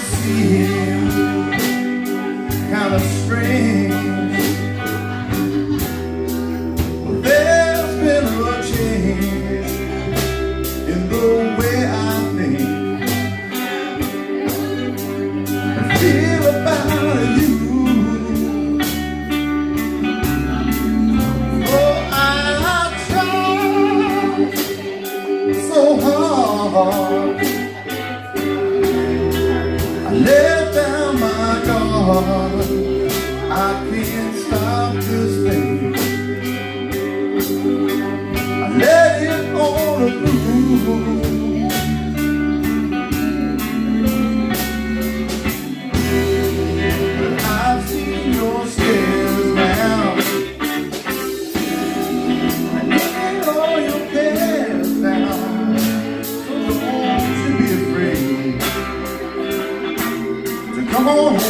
Seem kind of strange, there's been a change in the way I feel about you. Oh, I so hard. I let down my guard. I can't stop this home.